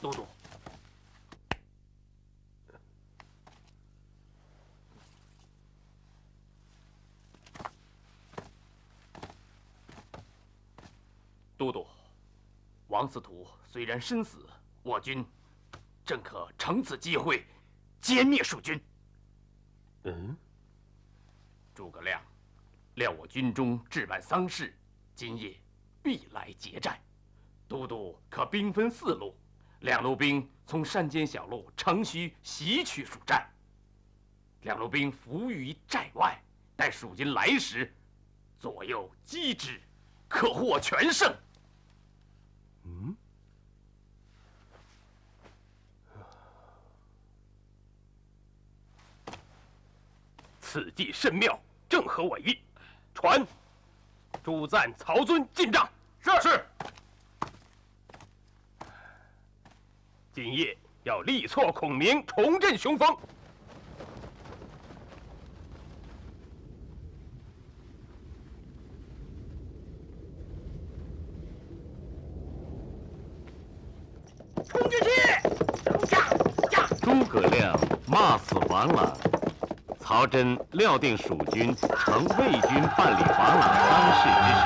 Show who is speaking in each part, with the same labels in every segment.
Speaker 1: 都督。都督，王司徒虽然身死，我军正可乘此机会歼灭蜀军。
Speaker 2: 嗯，
Speaker 1: 诸葛亮料我军中置办丧事，今夜必来劫寨。都督可兵分四路，两路兵从山间小路乘虚袭取蜀寨，两路兵伏于寨外，待蜀军来时，左右击之，可获全胜。
Speaker 2: 嗯，此计甚妙，正合我意。传，主赞曹遵进帐。
Speaker 1: 是是。
Speaker 2: 今夜要力挫孔明，重振雄风。
Speaker 3: 冲进去！呀
Speaker 4: 呀！诸葛亮骂死王朗，曹真料定蜀军乘魏军办理王朗丧事之时，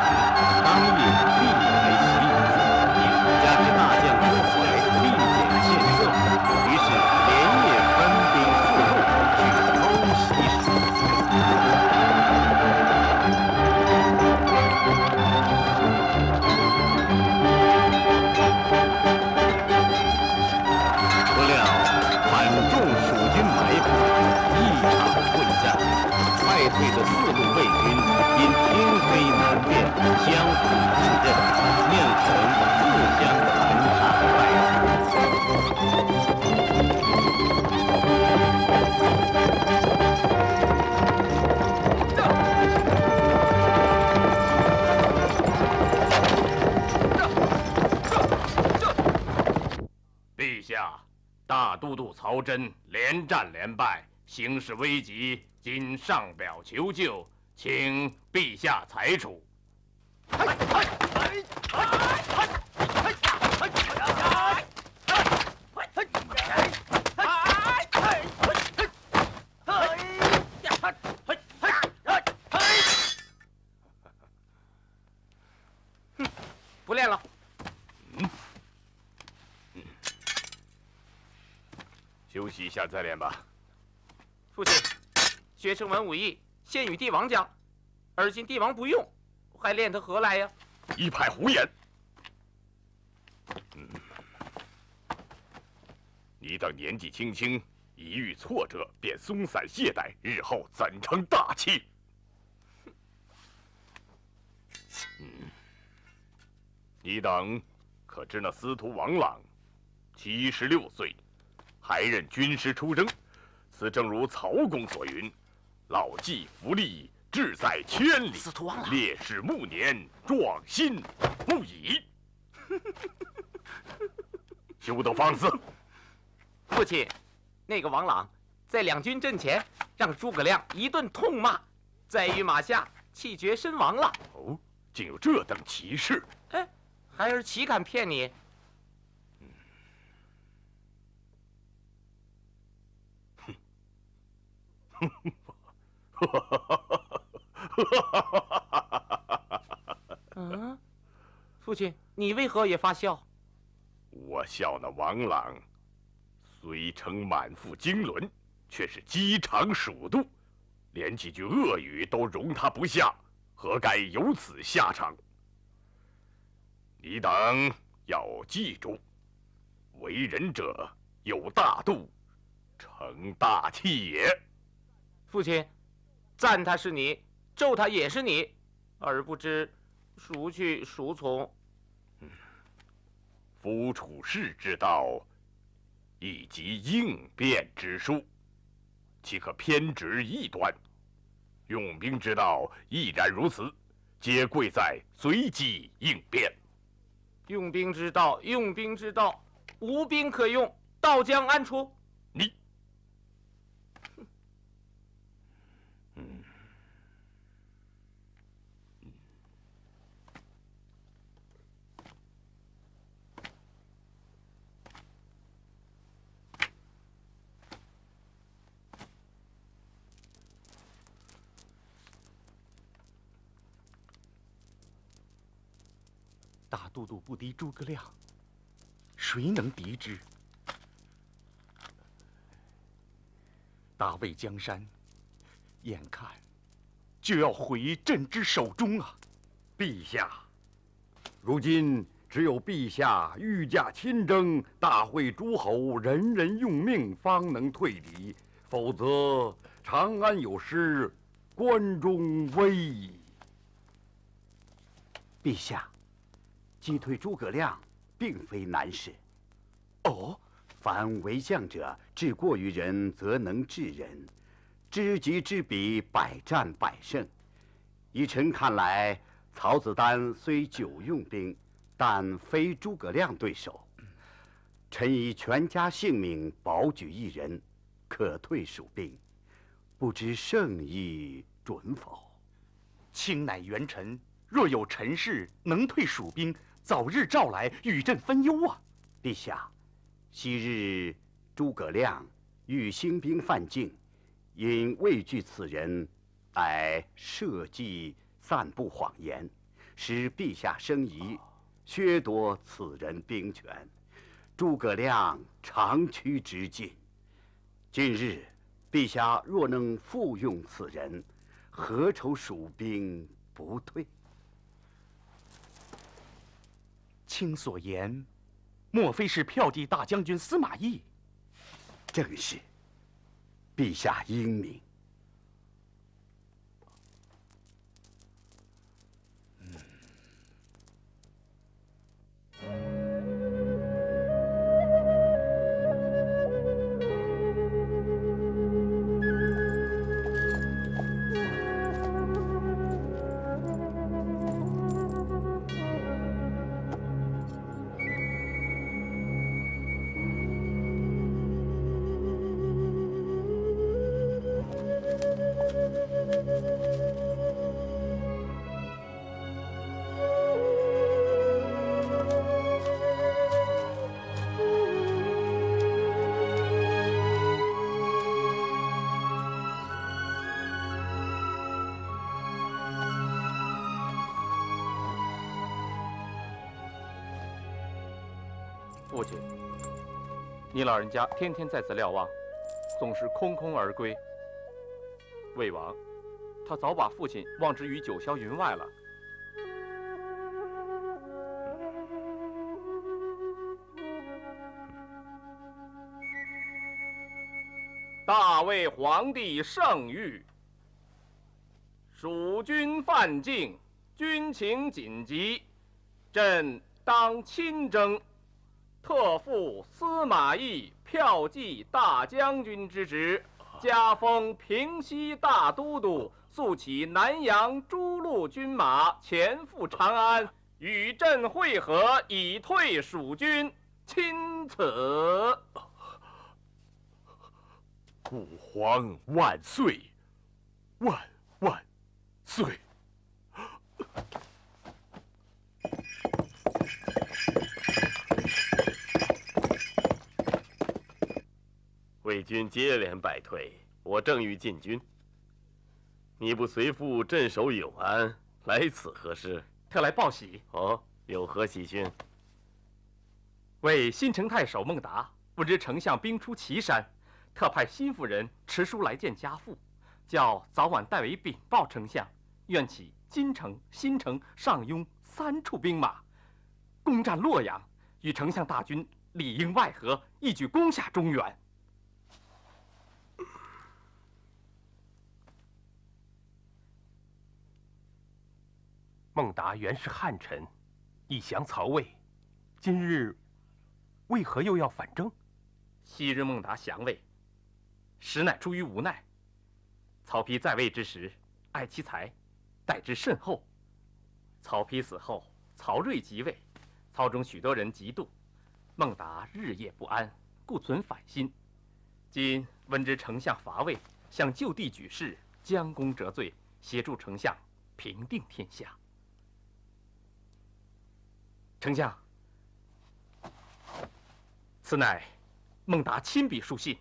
Speaker 4: 当夜必来败退的四路魏军因天黑难辨相互不认面孔自相残杀败
Speaker 1: 陛下大都督曹真连战连败形势危急，今上表求救，请陛下裁处。
Speaker 2: 休息一下再练吧。
Speaker 5: 父亲，学生文武艺先与帝王讲，而今帝王不用，还练他何来呀？
Speaker 2: 一派胡言！你等年纪轻轻，一遇挫折便松散懈怠，日后怎成大器？嗯，你等可知那司徒王朗，七十六岁。还任军师出征，此正如曹公所云：“老骥伏枥，志在千里；烈士暮年，壮心不已。”休得放肆！
Speaker 5: 父亲，那个王朗在两军阵前让诸葛亮一顿痛骂，在于马下气绝身亡了。哦，
Speaker 2: 竟有这等奇事！
Speaker 5: 哎，孩儿岂敢骗你？嗯，父亲，你为何也发笑？
Speaker 2: 我笑那王朗，虽称满腹经纶，却是饥肠鼠肚，连几句恶语都容他不下，何该有此下场？你等要记住，为人者有大度，成大器也。
Speaker 5: 父亲，赞他是你，咒他也是你，而不知孰去孰从。
Speaker 2: 夫处世之道，以及应变之术，岂可偏执一端？用兵之道亦然如此，皆贵在随机应变。
Speaker 5: 用兵之道，用兵之道，无兵可用，道将安出？
Speaker 2: 你。
Speaker 6: 大都督不敌诸葛亮，谁能敌之？大魏江山，眼看就要回朕之手中啊！
Speaker 7: 陛下，如今只有陛下御驾亲征，大会诸侯人人用命，方能退敌，否则长安有失，关中危矣。
Speaker 8: 陛下，击退诸葛亮并非难事。
Speaker 6: 哦，
Speaker 8: 凡为将者，智过于人，则能治人；知己知彼，百战百胜。以臣看来，曹子丹虽久用兵，但非诸葛亮对手。臣以全家性命保举一人，可退蜀兵，不知圣意准否？
Speaker 6: 卿乃元臣。若有臣事能退蜀兵，早日召来与朕分忧啊！
Speaker 8: 陛下，昔日诸葛亮欲兴兵犯境，因畏惧此人，乃设计散布谎言，使陛下生疑，削夺此人兵权。诸葛亮长驱直进。今日陛下若能复用此人，何愁蜀兵不退？
Speaker 6: 卿所言，莫非是骠骑大将军司马懿？
Speaker 8: 正是。陛下英明。
Speaker 1: 父亲，你老人家天天在此瞭望，总是空空而归。魏王，他早把父亲忘之于九霄云外了。大魏皇帝圣谕：蜀军犯境，军情紧急，朕当亲征。特复司马懿骠骑大将军之职，加封平西大都督，速起南阳诸路军马前赴长安，与朕会合，以退蜀军。钦此。
Speaker 2: 吾皇万岁，万万岁。
Speaker 4: 魏军接连败退，我正欲进军。你不随父镇守永安，来此何事？
Speaker 1: 特来报喜。
Speaker 4: 哦，有何喜讯？
Speaker 1: 为新城太守孟达不知丞相兵出祁山，特派新夫人持书来见家父，叫早晚代为禀报丞相，愿起金城、新城、上庸三处兵马，攻占洛阳，与丞相大军里应外合，一举攻下中原。
Speaker 9: 孟达原是汉臣，一降曹魏，今日为何又要反征？
Speaker 1: 昔日孟达降魏，实乃出于无奈。曹丕在位之时，爱其才，待之甚厚。曹丕死后，曹睿即位，曹中许多人嫉妒，孟达日夜不安，故存反心。今闻知丞相伐魏，想就地举事，将功折罪，协助丞相平定天下。丞相，此乃孟达亲笔书信，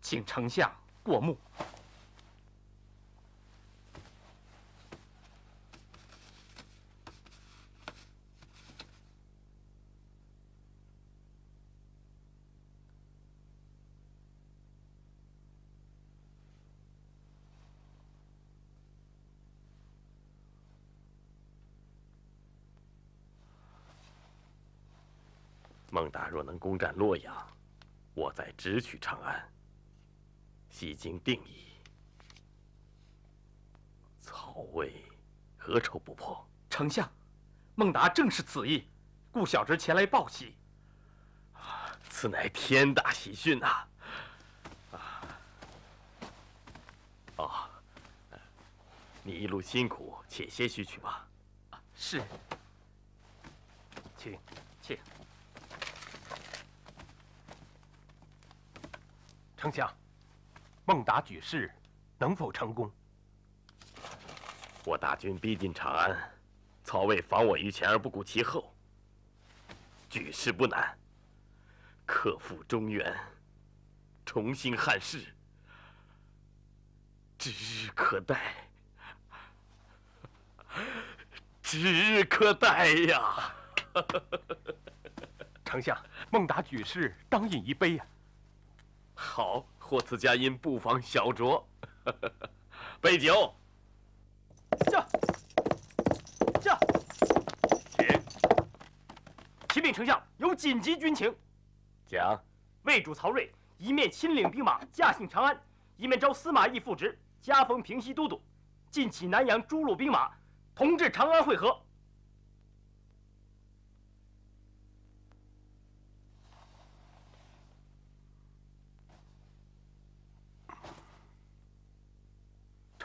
Speaker 1: 请丞相过目。
Speaker 4: 孟达若能攻占洛阳，我再直取长安。西京定矣，曹魏何愁不破？
Speaker 10: 丞相，孟达正是此意，故小侄前来报喜。
Speaker 4: 此乃天大喜讯呐！啊，哦，你一路辛苦，且歇息去吧。
Speaker 10: 是，请，请。
Speaker 9: 丞相，孟达举事能否成功？
Speaker 4: 我大军逼近长安，曹魏防我于前而不顾其后，举事不难。克复中原，重兴汉室，指日可待，指日可待呀！
Speaker 9: 丞相，孟达举事当饮一杯呀。
Speaker 4: 好，霍赐佳音不妨小酌，备酒。
Speaker 10: 驾，驾，
Speaker 4: 请。
Speaker 10: 启禀丞相，有紧急军情。
Speaker 4: 讲，
Speaker 10: 魏主曹睿一面亲领兵马驾幸长安，一面招司马懿复职，加封平西都督，进起南阳诸路兵马，同至长安会合。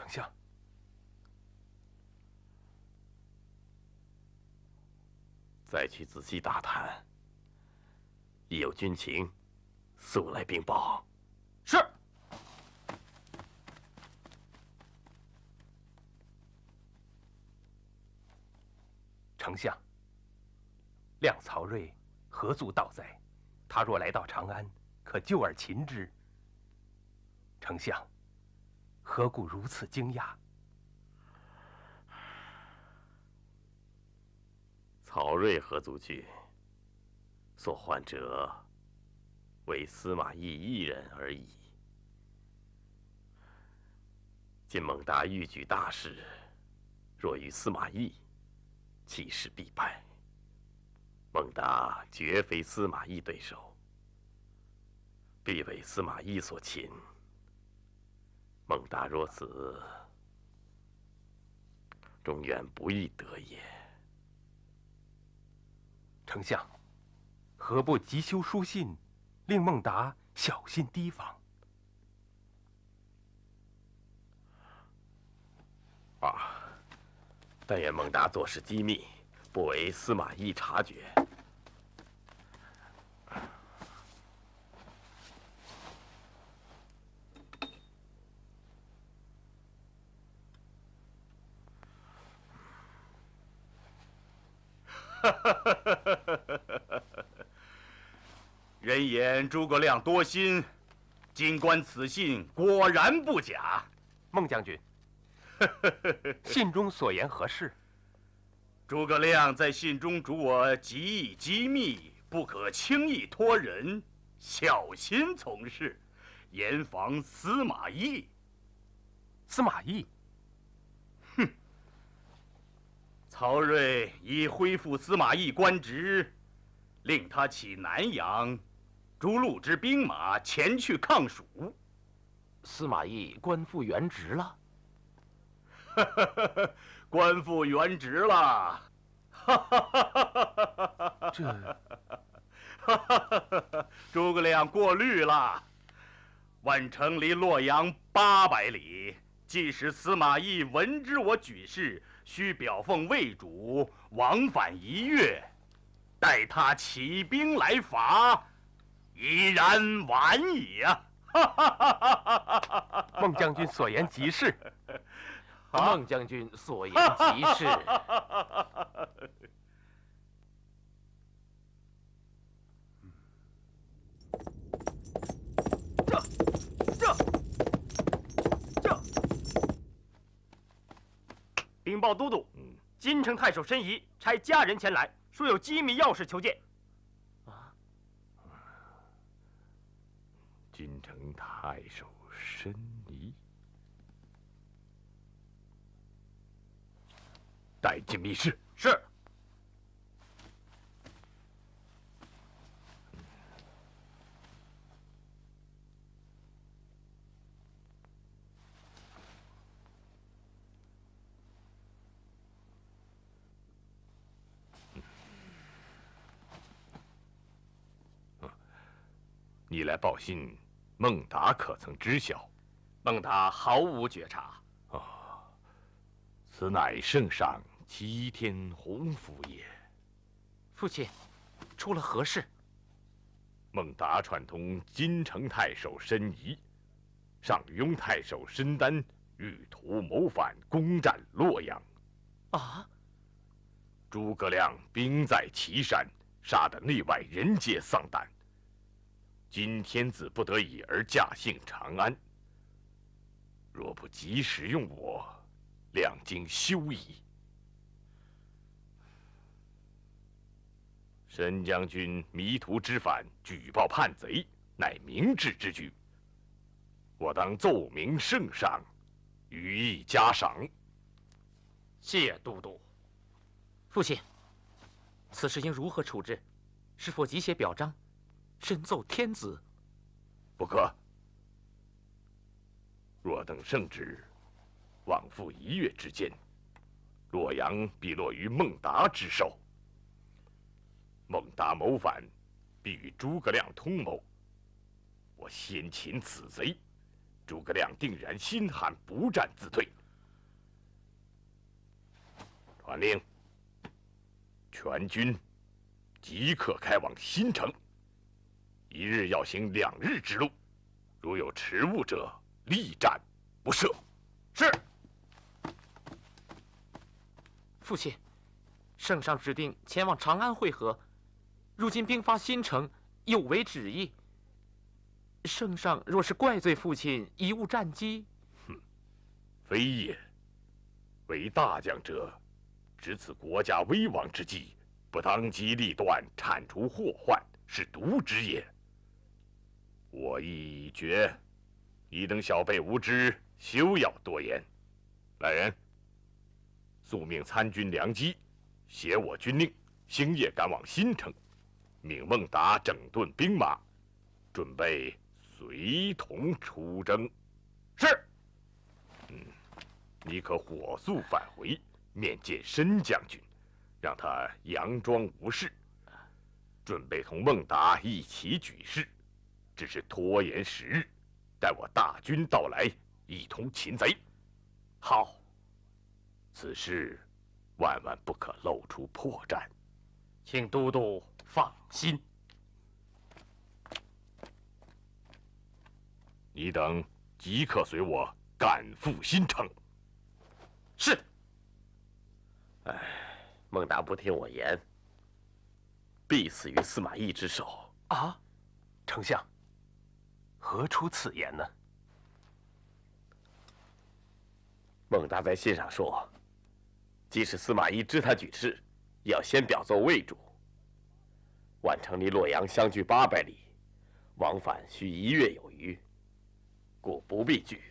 Speaker 9: 丞相，
Speaker 4: 再去仔细打探。一有军情，速来禀报。
Speaker 10: 是。
Speaker 9: 丞相，谅曹睿何足道哉？他若来到长安，可救而擒之。丞相，何故如此惊讶？
Speaker 4: 曹睿何足惧？所患者，为司马懿一人而已。今孟达欲举大事，若与司马懿，气势必败。孟达绝非司马懿对手，必为司马懿所擒。孟达若死，中原不易得也。
Speaker 9: 丞相。何不急修书信，令孟达小心提防？
Speaker 4: 啊！但愿孟达做事机密，不为司马懿察觉。
Speaker 6: 哈哈哈哈哈哈！人言诸葛亮多心，今观此信果然不假。
Speaker 9: 孟将军，信中所言何事？
Speaker 6: 诸葛亮在信中嘱我机议机密，不可轻易托人，小心从事，严防司马懿。
Speaker 9: 司马懿？
Speaker 6: 哼！曹睿已恢复司马懿官职，令他起南阳。逐鹿之兵马前去抗蜀，
Speaker 5: 司马懿官复原职了。
Speaker 6: 官复原职了。
Speaker 9: 这，
Speaker 6: 诸葛亮过虑了。宛城离洛阳八百里，即使司马懿闻知我举事，需表奉魏主，往返一月，待他起兵来伐。已然晚矣啊！
Speaker 9: 孟将军所言极是。
Speaker 5: 孟将军所言极是。
Speaker 10: 禀报都督，金城太守申仪差家人前来，说有机密要事求见。
Speaker 4: 金城太守申仪，带进密室。
Speaker 10: 是。
Speaker 2: 你来报信，孟达可曾知晓？
Speaker 1: 孟达毫无觉察。
Speaker 2: 哦，此乃圣上齐天洪福也。
Speaker 5: 父亲，出了何事？
Speaker 2: 孟达串通金城太守申仪、上庸太守申丹，欲图谋反，攻占洛阳。
Speaker 5: 啊！
Speaker 2: 诸葛亮兵在岐山，杀得内外人皆丧胆。今天子不得已而驾幸长安，若不及时用我，两京休矣。申将军迷途知返，举报叛贼，乃明智之举。我当奏明圣上，予以嘉赏。
Speaker 1: 谢都督。
Speaker 5: 父亲，此事应如何处置？是否急写表彰，深奏天子？
Speaker 2: 不可。若等圣旨，往复一月之间，洛阳必落于孟达之手。孟达谋反，必与诸葛亮通谋。我先擒此贼，诸葛亮定然心寒，不战自退。传令，全军即刻开往新城。一日要行两日之路，如有迟误者，力战不赦。
Speaker 1: 是。
Speaker 5: 父亲，圣上指定前往长安会合。如今兵发新城，有违旨意。圣上若是怪罪父亲贻误战机，
Speaker 2: 哼，非也。为大将者，值此国家危亡之际，不当机立断，铲除祸患，是渎职也。我意已决，你等小辈无知，休要多言。来人，速命参军梁基携我军令，星夜赶往新城。命孟达整顿兵马，准备随同出征。
Speaker 1: 是。
Speaker 2: 嗯，你可火速返回，面见申将军，让他佯装无事，准备同孟达一起举事。只是拖延时日，待我大军到来，一同擒贼。
Speaker 1: 好。
Speaker 2: 此事万万不可露出破绽，
Speaker 1: 请都督。放心，
Speaker 2: 你等即刻随我赶赴新城。
Speaker 1: 是。
Speaker 4: 哎，孟达不听我言，必死于司马懿之手。
Speaker 9: 啊，丞相，何出此言呢？
Speaker 4: 孟达在信上说，即使司马懿知他举事，也要先表奏魏主。宛城离洛阳相距八百里，往返需一月有余，故不必惧。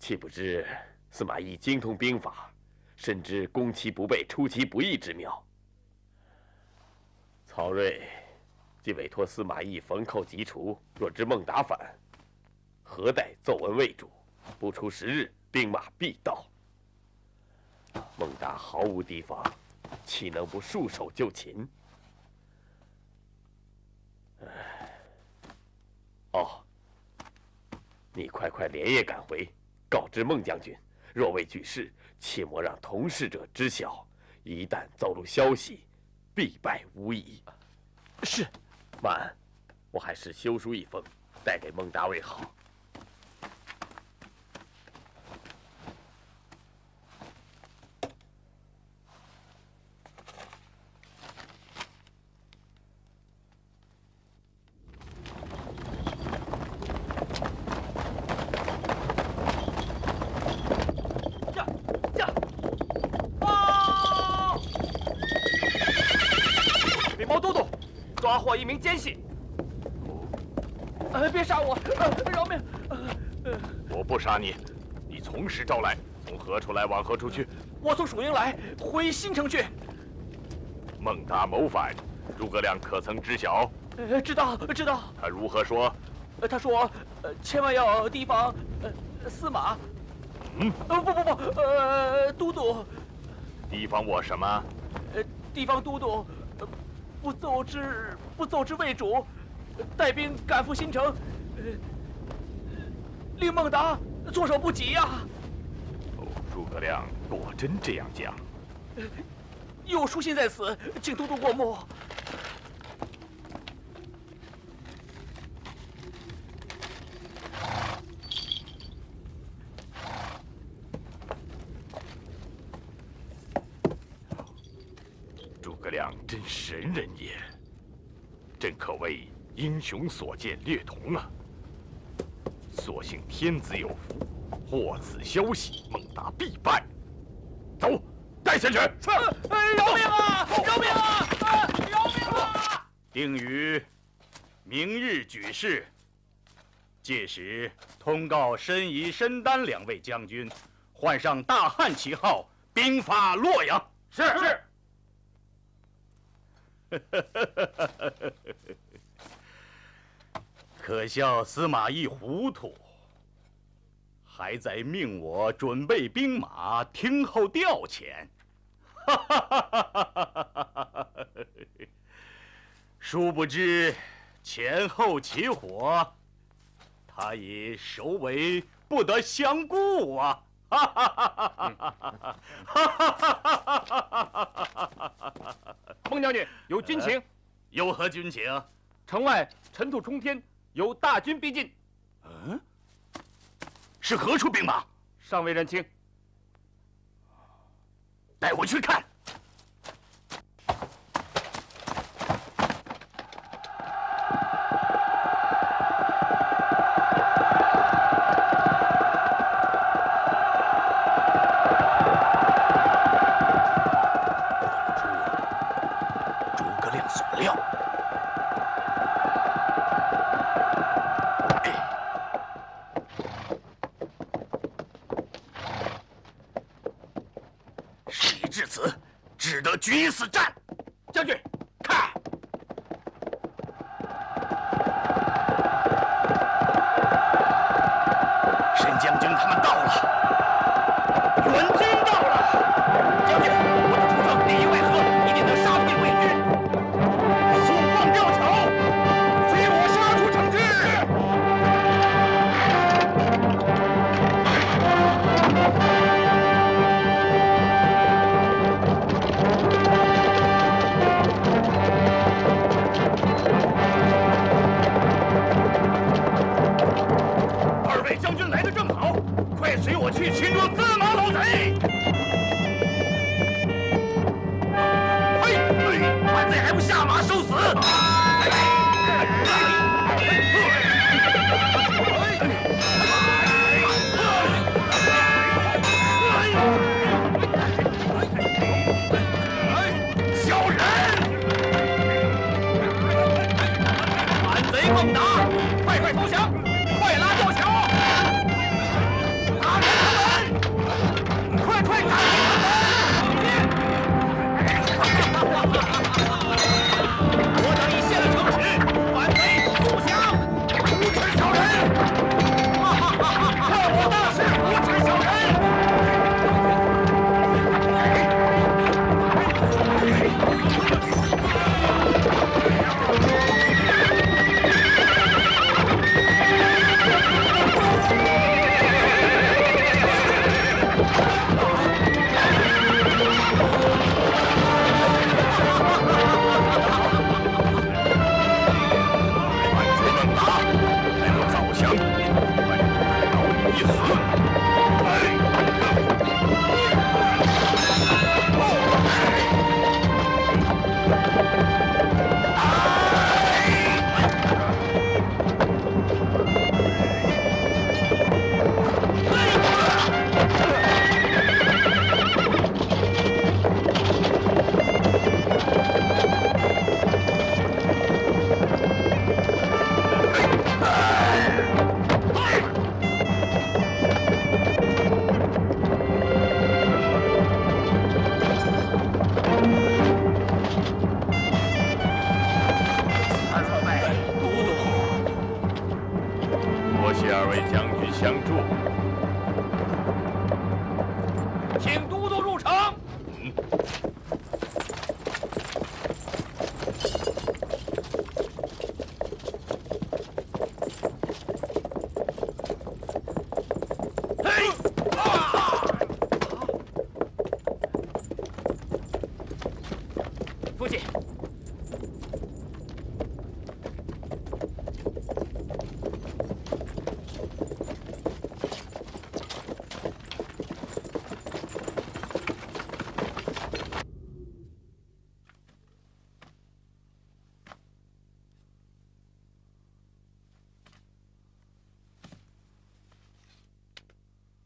Speaker 4: 岂不知司马懿精通兵法，深知攻其不备、出其不意之妙。曹睿既委托司马懿逢寇即除，若知孟达反，何待奏闻魏主？不出十日，兵马必到。孟达毫无提防，岂能不束手就擒？哦，你快快连夜赶回，告知孟将军，若未举事，切莫让同事者知晓。一旦奏露消息，必败无疑。
Speaker 5: 是。
Speaker 4: 慢，我还是修书一封，带给孟达为好。
Speaker 5: 一名奸细，呃，别杀我，饶命！
Speaker 2: 我不杀你，你从实招来，从何处来，往何处去？
Speaker 5: 我从蜀营来，回新城去。
Speaker 2: 孟达谋反，诸葛亮可曾知晓？
Speaker 5: 呃，知道，知道。
Speaker 2: 他如何说？
Speaker 5: 呃，他说，呃，千万要提防，呃，司马。
Speaker 2: 嗯？
Speaker 5: 呃，不不不，呃，都督。
Speaker 2: 提防我什么？
Speaker 5: 呃，提防都督。不奏之，不奏之魏主，带兵赶赴新城，呃，令孟达措手不及呀！
Speaker 2: 哦，诸葛亮果真这样讲？
Speaker 5: 有书信在此，请都督过目。
Speaker 2: 诸葛亮真神人也，真可谓英雄所见略同啊。所幸天子有福，获此消息，孟达必败。走，带下去。
Speaker 5: 是，饶命啊！饶命啊！饶命啊！
Speaker 6: 定于明日举事，届时通告申仪、申丹两位将军，换上大汉旗号，兵发洛阳。
Speaker 5: 是是。
Speaker 6: 可笑司马懿糊涂，还在命我准备兵马，听候调遣。殊不知前后起火，他已首尾不得相顾啊！
Speaker 5: 孟将军有军情，
Speaker 6: 有何军情？
Speaker 5: 城外尘土冲天，有大军逼近。
Speaker 6: 嗯，是何处兵马？
Speaker 5: 尚未认清。
Speaker 6: 带我去看。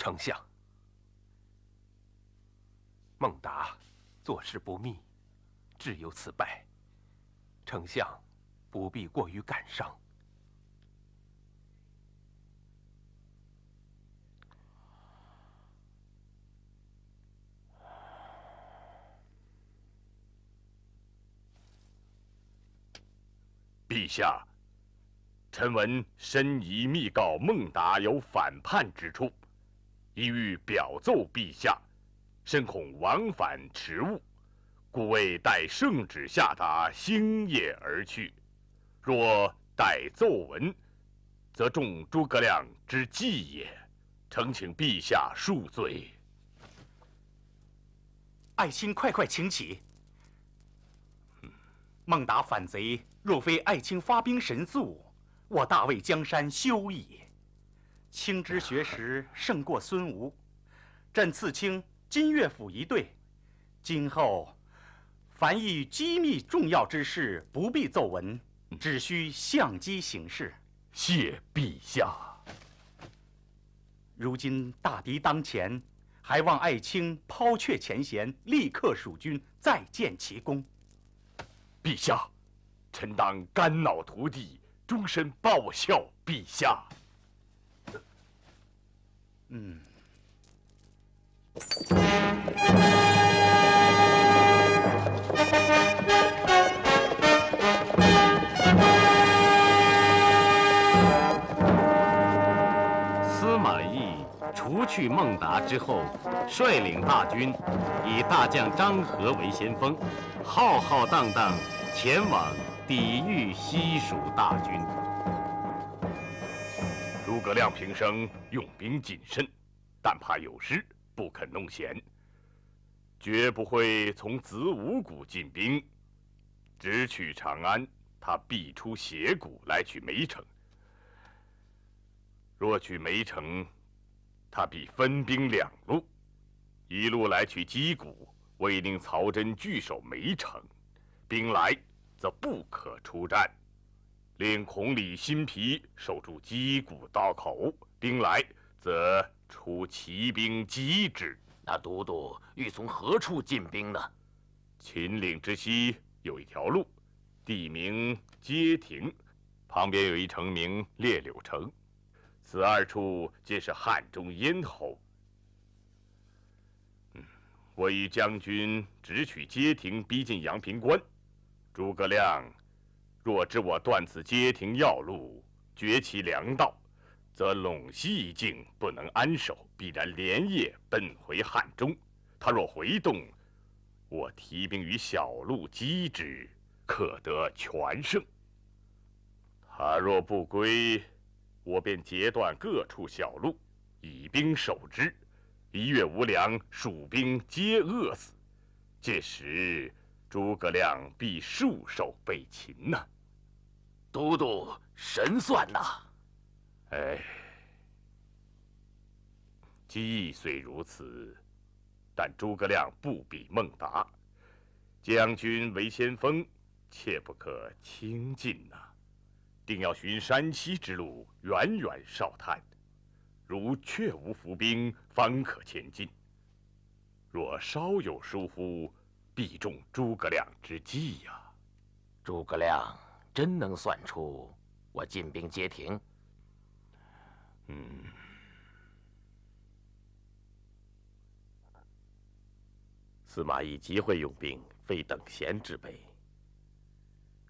Speaker 9: 丞相，孟达做事不密，致有此败。丞相不必过于感伤。
Speaker 2: 陛下，臣闻申遗密告孟达有反叛之处，意欲表奏陛下，深恐往返迟误，故未待圣旨下达，星夜而去。若待奏闻，则中诸葛亮之计也。诚请陛下恕罪。
Speaker 6: 爱卿快快请起。孟达反贼，若非爱卿发兵神速，我大魏江山休矣。卿之学识胜过孙吴，朕赐卿金岳府一队。今后凡遇机密重要之事，不必奏闻，只需相机行事。
Speaker 2: 谢陛下。
Speaker 6: 如今大敌当前，还望爱卿抛却前嫌，立刻蜀军，再建奇功。
Speaker 2: 陛下，臣当肝脑涂地，终身报效陛下。
Speaker 6: 嗯。
Speaker 4: 司马懿除去孟达之后，率领大军，以大将张合为先锋，浩浩荡荡前往抵御西蜀大军。
Speaker 2: 诸葛亮平生用兵谨慎，但怕有失，不肯弄险，绝不会从子午谷进兵，直取长安。他必出斜谷来取梅城。若取梅城，他必分兵两路，一路来取击鼓，为令曹真据守梅城；兵来则不可出战，令孔鲤、辛皮守住击鼓道口；兵来则出骑兵击之。
Speaker 3: 那都督欲从何处进兵呢？
Speaker 2: 秦岭之西有一条路，地名街亭，旁边有一城名列柳城。此二处皆是汉中咽喉。嗯，我与将军直取街亭，逼近阳平关。诸葛亮若知我断此街亭要路，绝其粮道，则陇西一境不能安守，必然连夜奔回汉中。他若回动，我提兵于小路击之，可得全胜。他若不归，我便截断各处小路，以兵守之。一月无粮，蜀兵皆饿死。届时，诸葛亮必束手被擒呐！
Speaker 3: 都督神算呐！
Speaker 2: 哎，计虽如此，但诸葛亮不比孟达。将军为先锋，切不可轻进呐！定要寻山西之路，远远哨探，如确无伏兵，方可前进。若稍有疏忽，必中诸葛亮之计呀！
Speaker 3: 诸葛亮真能算出我进兵街亭？
Speaker 2: 嗯，
Speaker 4: 司马懿极会用兵，非等闲之辈。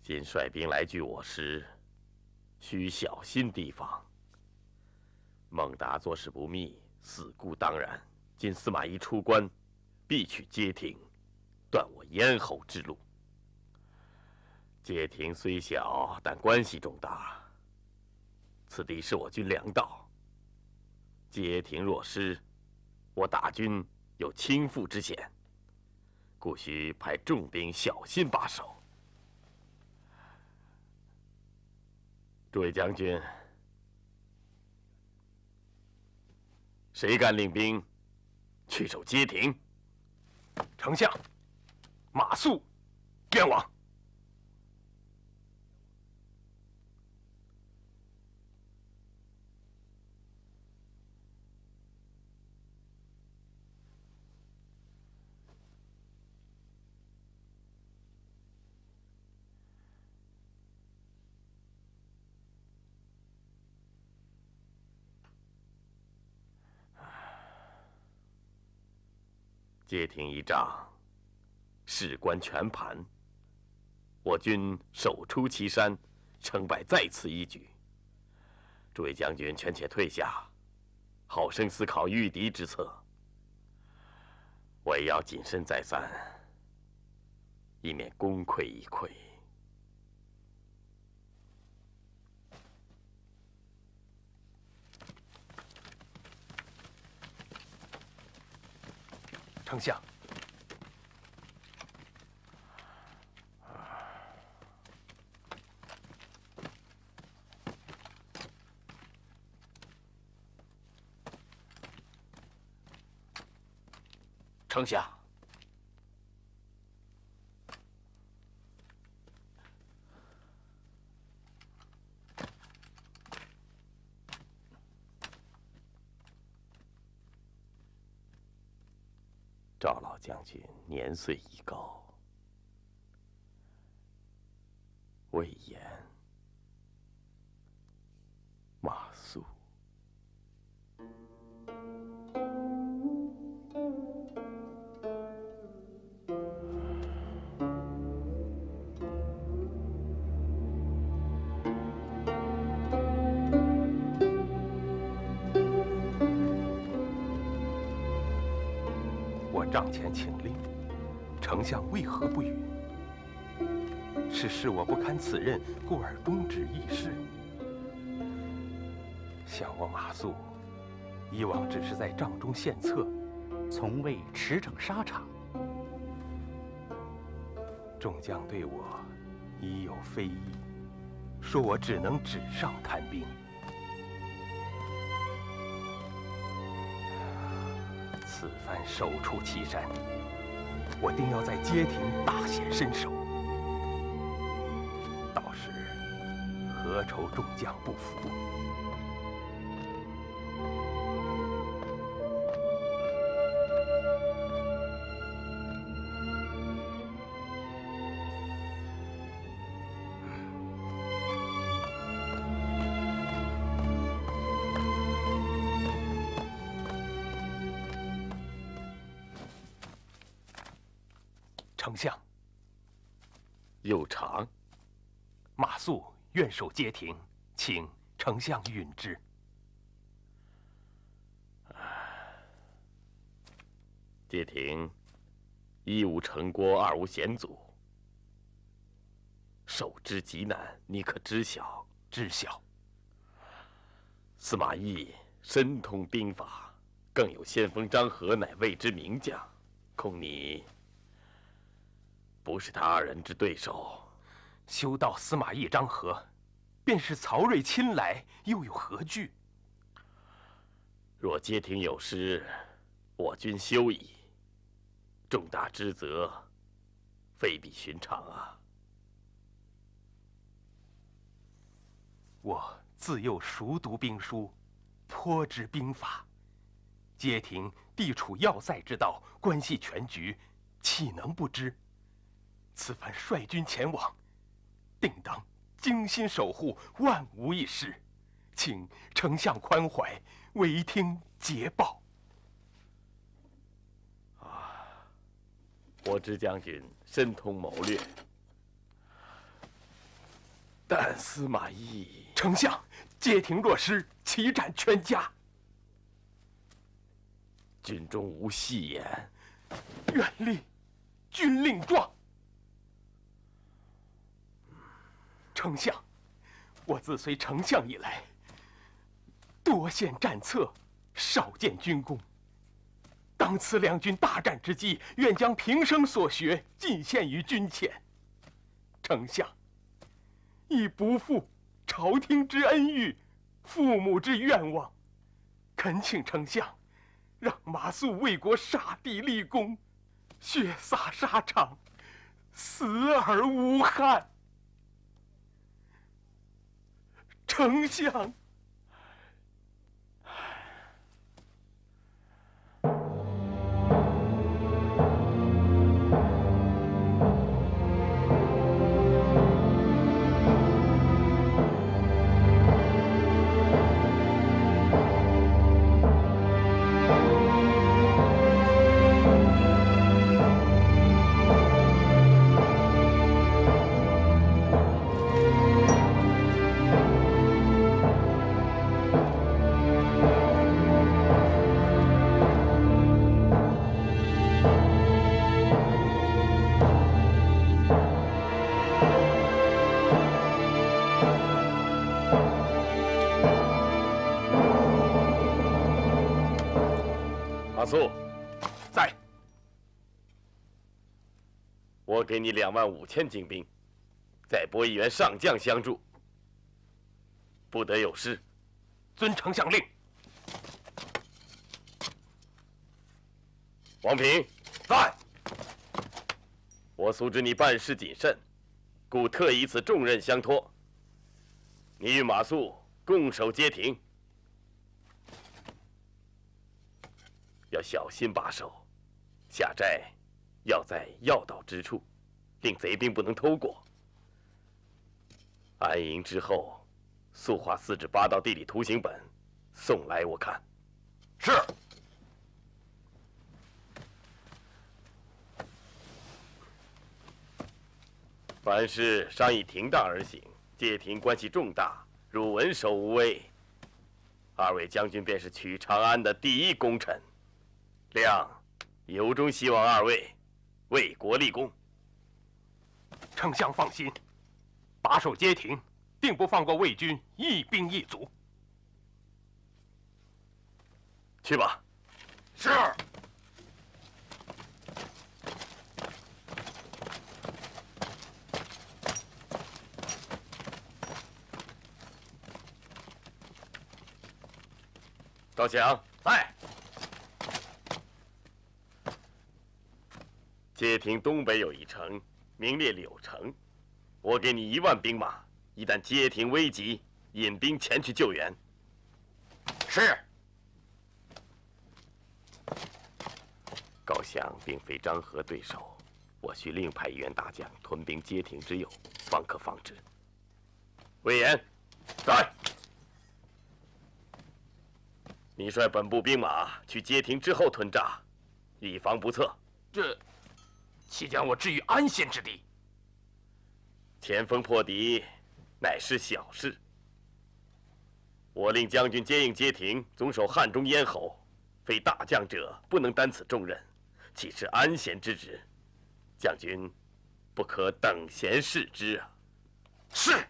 Speaker 4: 今率兵来拒我师。需小心提防。孟达做事不密，死固当然。今司马懿出关，必取街亭，断我咽喉之路。街亭虽小，但关系重大。此地是我军粮道。街亭若失，我大军有倾覆之险，故需派重兵小心把守。诸位将军，谁敢领兵去守街亭？
Speaker 9: 丞相，马谡，愿往。
Speaker 4: 街亭一仗，事关全盘。我军首出祁山，成败在此一举。诸位将军权且退下，好生思考御敌之策。我也要谨慎再三，以免功亏一篑。
Speaker 9: 丞相，
Speaker 1: 丞相，
Speaker 4: 赵老将军年岁已高，
Speaker 9: 请令，丞相为何不允？是视我不堪此任，故而终止议事。想我马谡，以往只是在帐中献策，
Speaker 11: 从未驰骋沙场。
Speaker 9: 众将对我已有非议，说我只能纸上谈兵。手出祁山，我定要在街亭大显身手。到时何愁众将不服？守街亭，请丞相允之。
Speaker 4: 街亭一无城郭，二无险阻，守之极难，你可知晓？
Speaker 9: 知晓。
Speaker 4: 司马懿深通兵法，更有先锋张合乃魏之名将，恐你不是他二人之对手。
Speaker 9: 修道司马懿、张合，便是曹睿亲来，又有何惧？
Speaker 4: 若街亭有失，我军休矣。重大之责，非比寻常啊！
Speaker 9: 我自幼熟读兵书，颇知兵法。街亭地处要塞之道，关系全局，岂能不知？此番率军前往，定当精心守护，万无一失。请丞相宽怀，唯听捷报。
Speaker 4: 啊我知将军深通谋略，但司马懿，
Speaker 9: 丞相，街亭若失，齐斩全家。
Speaker 4: 军中无戏言，
Speaker 9: 愿立军令状。丞相，我自随丞相以来，多献战策，少见军功。当此两军大战之际，愿将平生所学尽献于军前。丞相，亦不负朝廷之恩遇，父母之愿望，恳请丞相，让马谡为国杀敌立功，血洒沙场，死而无憾。丞相。
Speaker 4: 给你两万五千精兵，再拨一员上将相助，不得有失。
Speaker 9: 遵丞相令。
Speaker 4: 王平，
Speaker 9: 在。
Speaker 4: 我素知你办事谨慎，故特以此重任相托。你与马谡共守街亭，要小心把守，下寨要在要道之处，令贼兵不能偷过。安营之后，速画四至八道地理图形本，送来我看。
Speaker 9: 是。
Speaker 4: 凡事商议停当而行，界亭关系重大，汝闻守无危。二位将军便是取长安的第一功臣，亮由衷希望二位为国立功。
Speaker 9: 丞相放心，把守街亭，定不放过魏军一兵一卒。
Speaker 4: 去吧。
Speaker 9: 是。
Speaker 4: 赵强
Speaker 9: 在。
Speaker 4: 街亭东北有一城，名列柳城。我给你一万兵马，一旦街亭危急，引兵前去救援。
Speaker 9: 是。
Speaker 4: 高翔并非张合对手，我需另派一员大将屯兵街亭之右，方可防之。魏延，
Speaker 9: 在。
Speaker 4: 你率本部兵马去街亭之后屯扎，以防不测。
Speaker 10: 这，岂将我置于安闲之地？
Speaker 4: 前锋破敌，乃是小事。我令将军接应街亭，总守汉中咽喉，非大将者不能担此重任，岂是安闲之职？将军不可等闲视之啊！
Speaker 9: 是。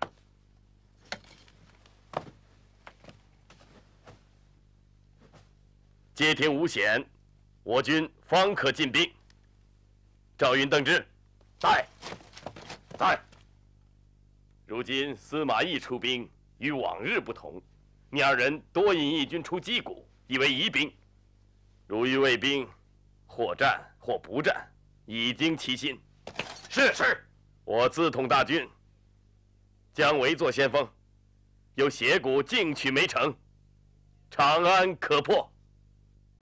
Speaker 4: 街亭无险，我军方可进兵。赵云、邓芝，
Speaker 9: 在，在。
Speaker 4: 如今司马懿出兵，与往日不同。你二人多引义军出击鼓，以为疑兵。如遇魏兵，或战或不战，以惊其心。
Speaker 9: 是是。
Speaker 4: 我自统大军，姜维做先锋，由斜谷进取梅城，长安可破。